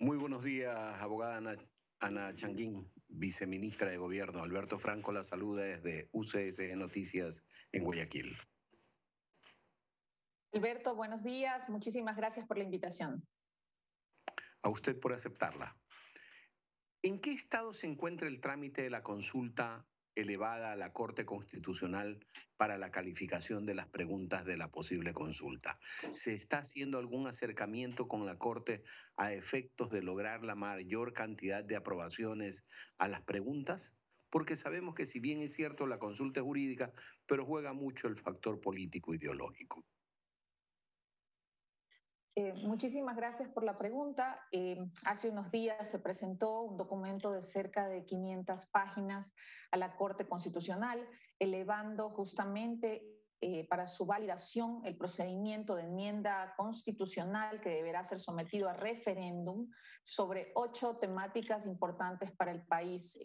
Muy buenos días, abogada Ana, Ana Changuín, viceministra de Gobierno. Alberto Franco la saluda desde UCS Noticias en Guayaquil. Alberto, buenos días. Muchísimas gracias por la invitación. A usted por aceptarla. ¿En qué estado se encuentra el trámite de la consulta elevada a la Corte Constitucional para la calificación de las preguntas de la posible consulta. ¿Se está haciendo algún acercamiento con la Corte a efectos de lograr la mayor cantidad de aprobaciones a las preguntas? Porque sabemos que si bien es cierto la consulta es jurídica, pero juega mucho el factor político ideológico. Eh, muchísimas gracias por la pregunta. Eh, hace unos días se presentó un documento de cerca de 500 páginas a la Corte Constitucional, elevando justamente eh, para su validación el procedimiento de enmienda constitucional que deberá ser sometido a referéndum sobre ocho temáticas importantes para el país,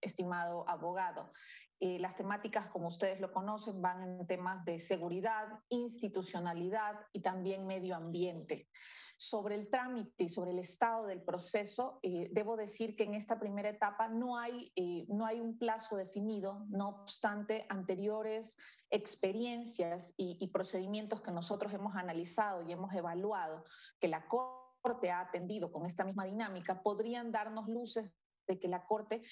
estimado abogado. Eh, las temáticas, como ustedes lo conocen, van en temas de seguridad, institucionalidad y también medio ambiente. Sobre el trámite y sobre el estado del proceso, eh, debo decir que en esta primera etapa no hay, eh, no hay un plazo definido, no obstante, anteriores experiencias y, procedimientos que nosotros hemos analizado y hemos evaluado que la Corte ha atendido con esta misma dinámica, podrían darnos luces de que la Corte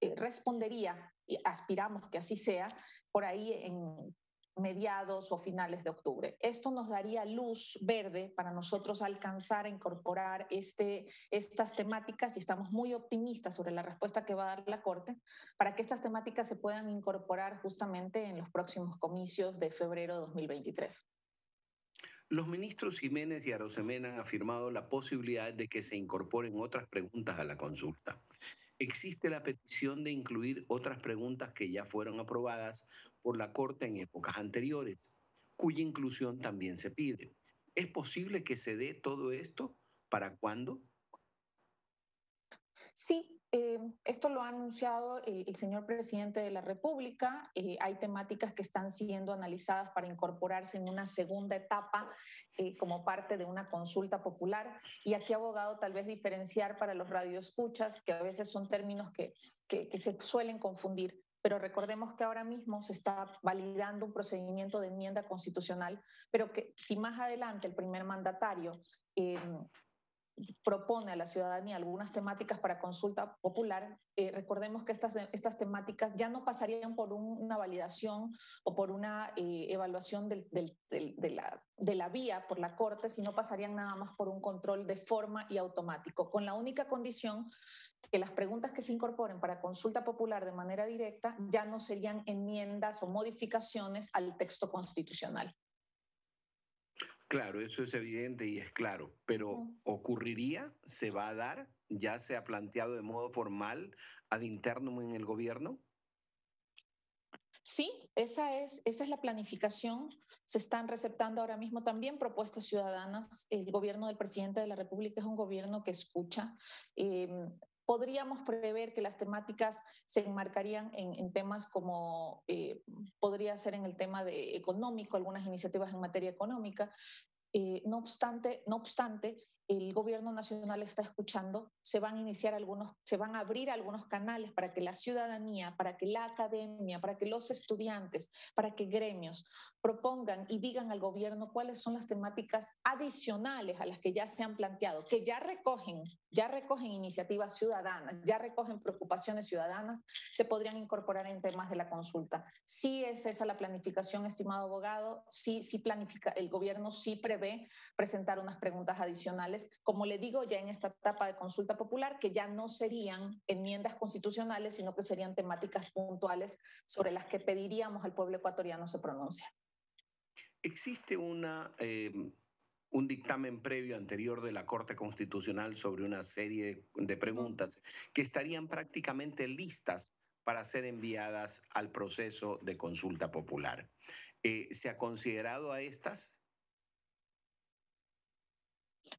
eh, respondería, y aspiramos que así sea, por ahí en mediados o finales de octubre. Esto nos daría luz verde para nosotros alcanzar a incorporar este, estas temáticas y estamos muy optimistas sobre la respuesta que va a dar la Corte para que estas temáticas se puedan incorporar justamente en los próximos comicios de febrero de 2023. Los ministros Jiménez y Arosemena han afirmado la posibilidad de que se incorporen otras preguntas a la consulta. Existe la petición de incluir otras preguntas que ya fueron aprobadas por la Corte en épocas anteriores, cuya inclusión también se pide. ¿Es posible que se dé todo esto? ¿Para cuándo? Sí, eh, esto lo ha anunciado el, señor presidente de la República. Eh, hay temáticas que están siendo analizadas para incorporarse en una segunda etapa eh, como parte de una consulta popular. Y aquí, abogado, tal vez diferenciar para los radioescuchas, que a veces son términos que, se suelen confundir. Pero recordemos que ahora mismo se está validando un procedimiento de enmienda constitucional, pero que si más adelante el primer mandatario propone a la ciudadanía algunas temáticas para consulta popular, eh, recordemos que estas, estas temáticas ya no pasarían por una validación o por una eh, evaluación de, la, de la vía por la Corte, sino pasarían nada más por un control de forma y automático, con la única condición que las preguntas que se incorporen para consulta popular de manera directa ya no serían enmiendas o modificaciones al texto constitucional. Claro, eso es evidente y es claro, pero ¿ocurriría? ¿Se va a dar? ¿Ya se ha planteado de modo formal ad internum en el gobierno? Sí, esa es, esa es la planificación. Se están receptando ahora mismo también propuestas ciudadanas. El gobierno del presidente de la República es un gobierno que escucha. Em, podríamos prever que las temáticas se enmarcarían en, temas como eh, podría ser en el tema de económico, algunas iniciativas en materia económica. Eh, no obstante, no obstante, el gobierno nacional está escuchando, se van a iniciar algunos, se van a abrir algunos canales para que la ciudadanía, para que la academia, para que los estudiantes, para que gremios propongan y digan al gobierno cuáles son las temáticas adicionales a las que ya se han planteado, que ya recogen, ya recogen iniciativas ciudadanas, ya recogen preocupaciones ciudadanas, se podrían incorporar en temas de la consulta. Sí es esa la planificación, estimado abogado, sí, sí planifica, el gobierno sí prevé presentar unas preguntas adicionales como le digo, ya en esta etapa de consulta popular, que ya no serían enmiendas constitucionales, sino que serían temáticas puntuales sobre las que pediríamos al pueblo ecuatoriano se pronuncie. ¿Existe eh, un dictamen previo anterior de la Corte Constitucional sobre una serie de preguntas que estarían prácticamente listas para ser enviadas al proceso de consulta popular? Eh, ¿Se ha considerado a estas?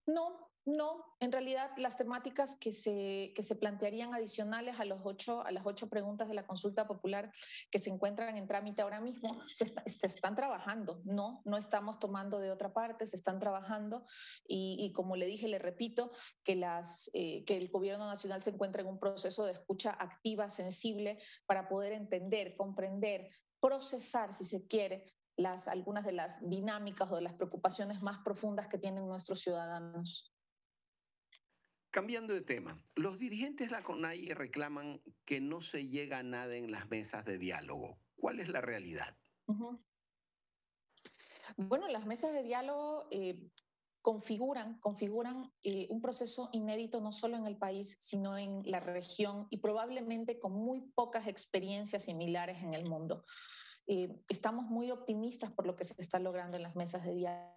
No, no, en realidad las temáticas que se, que se plantearían adicionales a, los ocho, a las ocho preguntas de la consulta popular que se encuentran en trámite ahora mismo, se, están trabajando, no, no estamos tomando de otra parte, se están trabajando y, como le dije, le repito, que, las, eh, que el gobierno nacional se encuentra en un proceso de escucha activa, sensible, para poder entender, comprender, procesar, si se quiere, las, algunas de las dinámicas o de las preocupaciones más profundas que tienen nuestros ciudadanos. Cambiando de tema, los dirigentes de la CONAIE reclaman que no se llega a nada en las mesas de diálogo. ¿Cuál es la realidad? Bueno, las mesas de diálogo eh, configuran, configuran eh, un proceso inédito no solo en el país, sino en la región y probablemente con muy pocas experiencias similares en el mundo. Eh, estamos muy optimistas por lo que se está logrando en las mesas de diálogo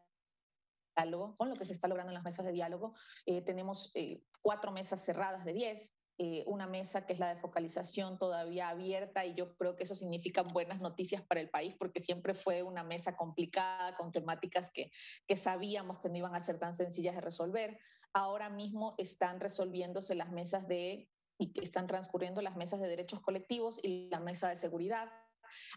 con lo que se está logrando en las mesas de diálogo. Eh, tenemos eh, cuatro mesas cerradas de diez, eh, una mesa que es la de focalización todavía abierta y yo creo que eso significa buenas noticias para el país porque siempre fue una mesa complicada con temáticas que, que sabíamos que no iban a ser tan sencillas de resolver. Ahora mismo están resolviéndose las mesas de y están transcurriendo las mesas de derechos colectivos y la mesa de seguridad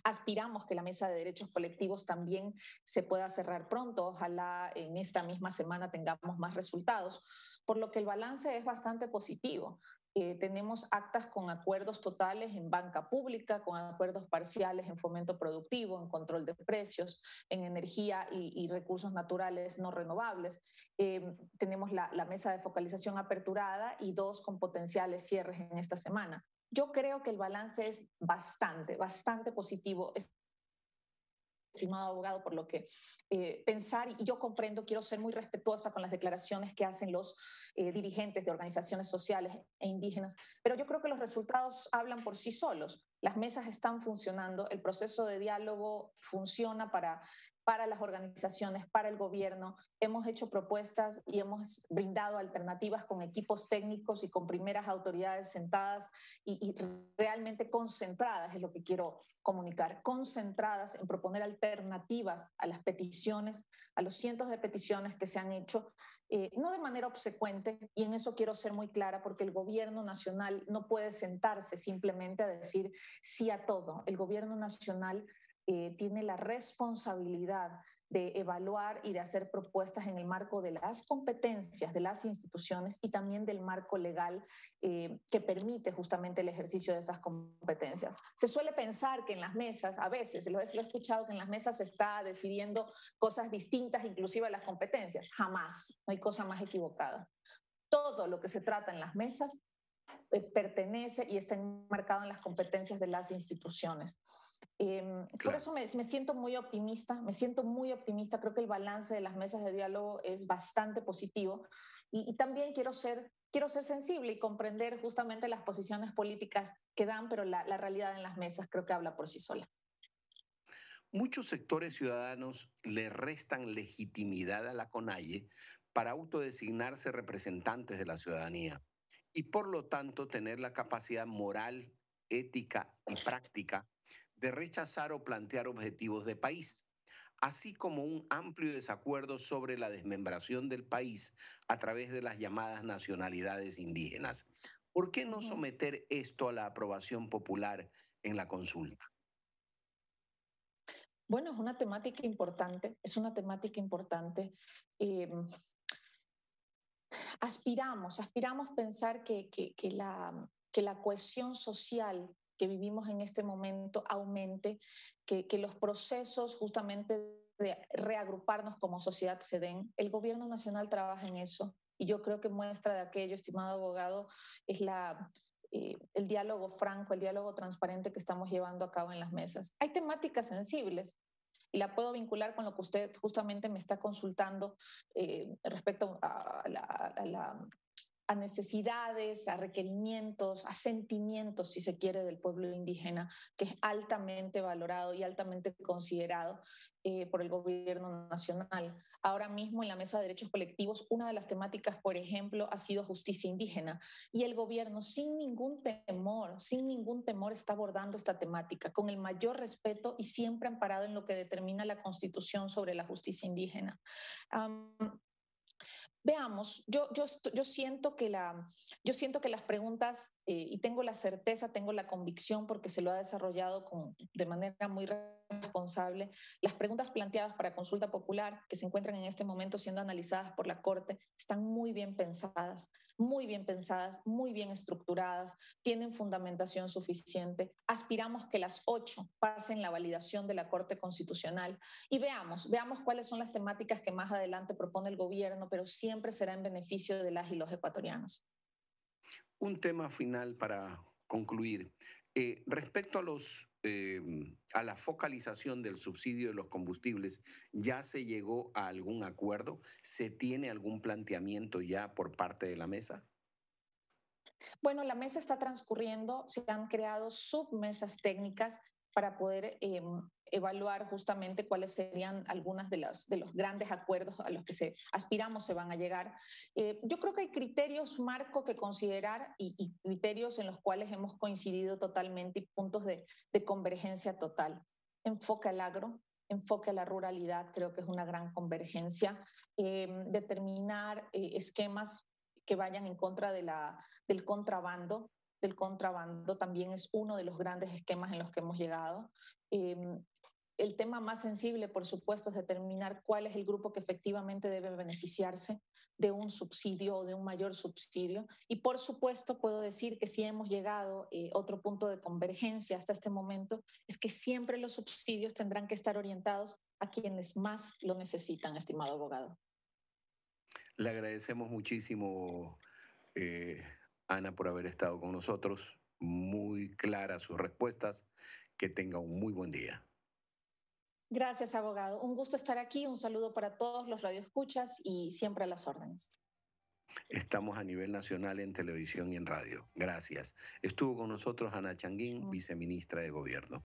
Aspiramos que la mesa de derechos colectivos también se pueda cerrar pronto. Ojalá en esta misma semana tengamos más resultados, por lo que el balance es bastante positivo. Eh, tenemos actas con acuerdos totales en banca pública, con acuerdos parciales en fomento productivo, en control de precios, en energía y, recursos naturales no renovables. Eh, tenemos la, la mesa de focalización aperturada y dos con potenciales cierres en esta semana. Yo creo que el balance es bastante, bastante positivo estimado abogado, por lo que eh, pensar, y yo comprendo, quiero ser muy respetuosa con las declaraciones que hacen los eh, dirigentes de organizaciones sociales e indígenas, pero yo creo que los resultados hablan por sí solos. Las mesas están funcionando, el proceso de diálogo funciona para para las organizaciones, para el gobierno. Hemos hecho propuestas y hemos brindado alternativas con equipos técnicos y con primeras autoridades sentadas y, realmente concentradas, es lo que quiero comunicar, concentradas en proponer alternativas a las peticiones, a los cientos de peticiones que se han hecho, eh, no de manera obsecuente, y en eso quiero ser muy clara, porque el gobierno nacional no puede sentarse simplemente a decir sí a todo. El gobierno nacional eh, tiene la responsabilidad de evaluar y de hacer propuestas en el marco de las competencias de las instituciones y también del marco legal eh, que permite justamente el ejercicio de esas competencias. Se suele pensar que en las mesas, a veces lo he, he escuchado, que en las mesas se está decidiendo cosas distintas, inclusive a las competencias. Jamás, no hay cosa más equivocada. Todo lo que se trata en las mesas eh, pertenece y está enmarcado en las competencias de las instituciones. Em, por eso me, siento muy optimista, me siento muy optimista, creo que el balance de las mesas de diálogo es bastante positivo y, también quiero ser, quiero ser sensible y comprender justamente las posiciones políticas que dan, pero la, la realidad en las mesas creo que habla por sí sola. Muchos sectores ciudadanos le restan legitimidad a la CONAIE para autodesignarse representantes de la ciudadanía y por lo tanto tener la capacidad moral, ética y práctica de rechazar o plantear objetivos de país, así como un amplio desacuerdo sobre la desmembración del país a través de las llamadas nacionalidades indígenas. ¿Por qué no someter esto a la aprobación popular en la consulta? Bueno, es una temática importante, es una temática importante. Em, aspiramos, aspiramos pensar que, que, la, que la cohesión social que vivimos en este momento aumente, que, que los procesos justamente de reagruparnos como sociedad se den. El gobierno nacional trabaja en eso y yo creo que muestra de aquello, estimado abogado, es la, eh, el diálogo franco, el diálogo transparente que estamos llevando a cabo en las mesas. Hay temáticas sensibles, y la puedo vincular con lo que usted justamente me está consultando eh, respecto a la, necesidades, a requerimientos, a sentimientos, si se quiere, del pueblo indígena, que es altamente valorado y altamente considerado eh, por el gobierno nacional. Ahora mismo en la Mesa de Derechos Colectivos, una de las temáticas, por ejemplo, ha sido justicia indígena y el gobierno sin ningún temor, sin ningún temor está abordando esta temática con el mayor respeto y siempre amparado en lo que determina la Constitución sobre la justicia indígena. Veamos, yo, yo, yo, siento, que la, yo siento que las preguntas, eh, y tengo la certeza, tengo la convicción, porque se lo ha desarrollado con, de manera muy responsable, las preguntas planteadas para consulta popular que se encuentran en este momento siendo analizadas por la Corte están muy bien pensadas, muy bien pensadas, muy bien estructuradas, tienen fundamentación suficiente. Aspiramos que las ocho pasen la validación de la Corte Constitucional y veamos, veamos cuáles son las temáticas que más adelante propone el gobierno, pero siempre será en beneficio de las y los ecuatorianos. Un tema final para concluir. Eh, respecto a los Em, a la focalización del subsidio de los combustibles, ¿ya se llegó a algún acuerdo? ¿Se tiene algún planteamiento ya por parte de la mesa? Bueno, la mesa está transcurriendo, se han creado submesas técnicas para poder em, evaluar justamente cuáles serían algunas de, las, de los grandes acuerdos a los que se, aspiramos se van a llegar. Eh, yo creo que hay criterios marco que considerar y, criterios en los cuales hemos coincidido totalmente y puntos de, de convergencia total. Enfoque al agro, enfoque a la ruralidad, creo que es una gran convergencia. Em, determinar eh, esquemas que vayan en contra de la, del contrabando, del contrabando también es uno de los grandes esquemas en los que hemos llegado. Em, el tema más sensible, por supuesto, es determinar cuál es el grupo que efectivamente debe beneficiarse de un subsidio o de un mayor subsidio. Y por supuesto, puedo decir que si hemos llegado, eh, otro punto de convergencia hasta este momento, es que siempre los subsidios tendrán que estar orientados a quienes más lo necesitan, estimado abogado. Le agradecemos muchísimo, eh, Ana, por haber estado con nosotros. Muy claras sus respuestas. Que tenga un muy buen día. Gracias, abogado. Un gusto estar aquí. Un saludo para todos los radioescuchas y siempre a las órdenes. Estamos a nivel nacional en televisión y en radio. Gracias. Estuvo con nosotros Ana Changuín, viceministra de Gobierno.